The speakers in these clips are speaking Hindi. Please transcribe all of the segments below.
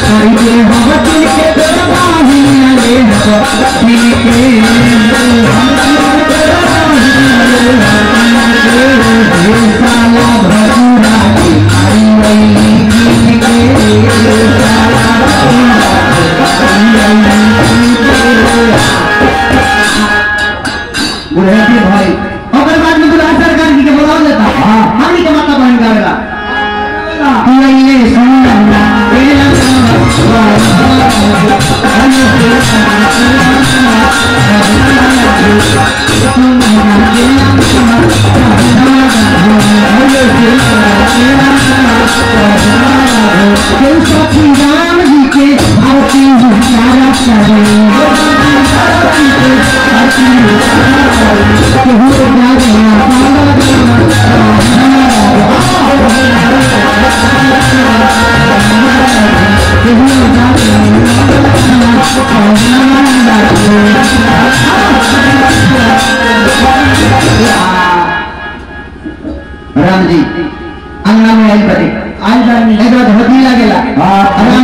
करके हम राम पति। धोती लगेला।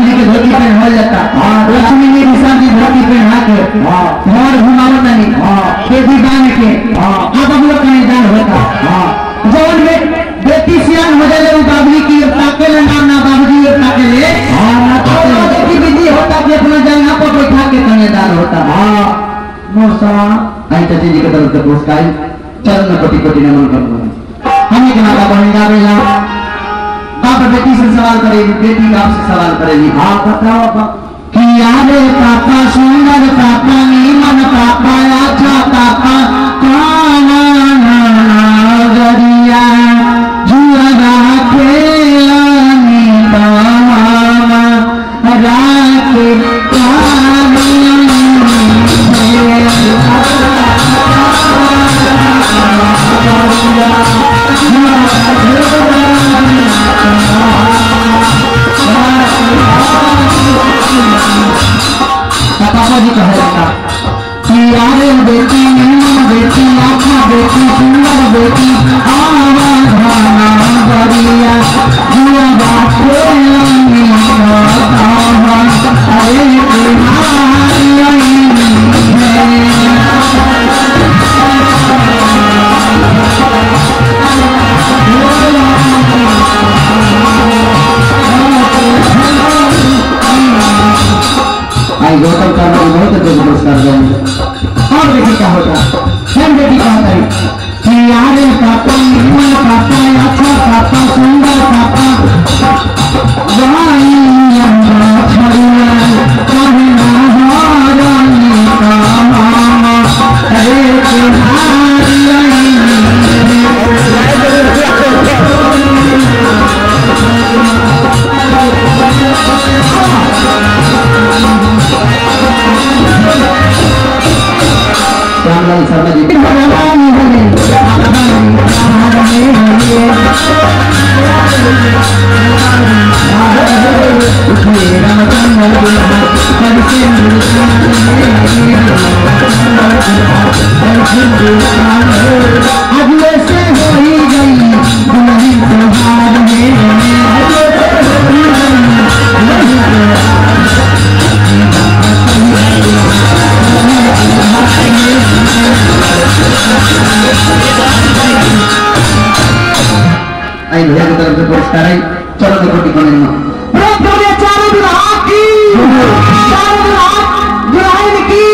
जी के धोती पे हो जाता। लक्ष्मी जी विशाल जी धोती पे हाथ मोर घुमावत नहीं बेटी बाँध के। अब हम लोग कहीं दान होता। जौन में बेटी सियान हो जाए वो बाबली की ताके ले नाम ना बाबूजी और ताके ले। बेटी विधि होता कि अपना जंगा पर बैठा के कन्यादान होता। मोसा आई चाची जी के तरफ़ से पुरस्कार। चरण कोटि कोटि नमन करता हूँ हमें के माता बहन गावेला बाप बेटी से सवाल करेगी, बेटी आपसे सवाल करेगी। हाँ बताओ, बाप। कि यारे, पापा सुंदर पापा भी कहा जाता बेटी नीमन बेटी आखा बेटी सुंदर बेटी आवा धाना बरिया बाटे गौतम का नाम बहुत अच्छे नमस्कार और देखिए क्या होता हम बेटी होता है। कि यारे पापा निर्मल पापा अच्छा पापा, सुंदर पापा वाई अम्मा आई भैया की तरफ़ से पुरस्कार है चलो देखो टिकट चारों विभाग की चारों विभाग जुलाई की।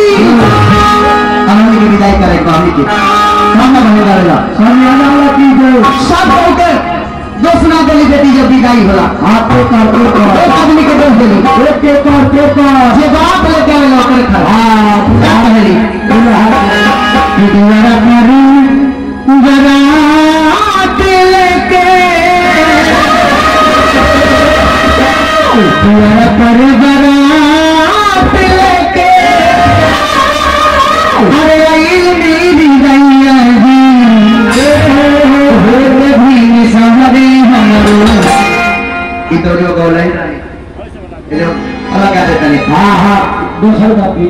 हमने की विदाई करे को हमने की। मामा बने डालेगा स्वामी आला की जय। सब होते जो सुना देली बेटी जब विदाई होला। हाँ तो कर तो कर एक आदमी के दोष देली एक के कर के कर जे बाप लेके आवे ओकरे खा हाँ क्या कहली? कि जरा इतोरियो गोले हेलो अलग क्या देता नहीं हाँ हाँ। दूसरा बापी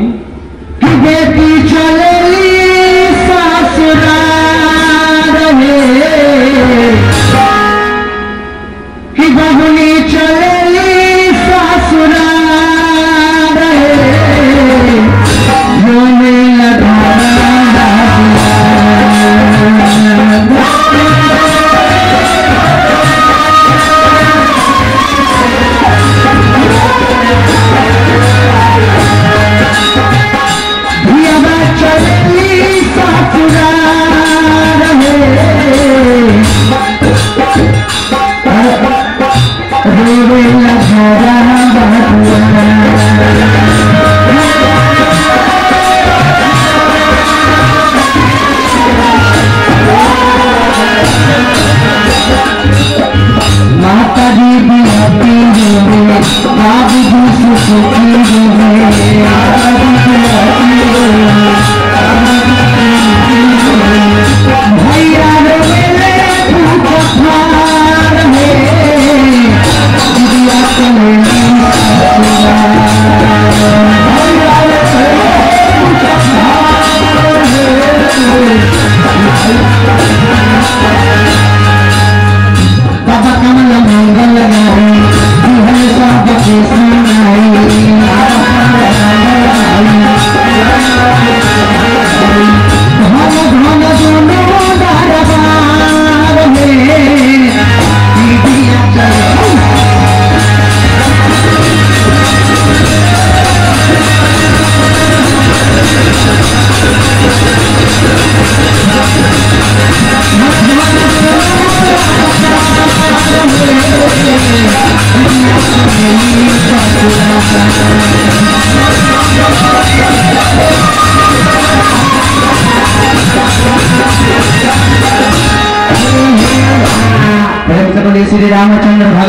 श्री रामचंद्र भगवान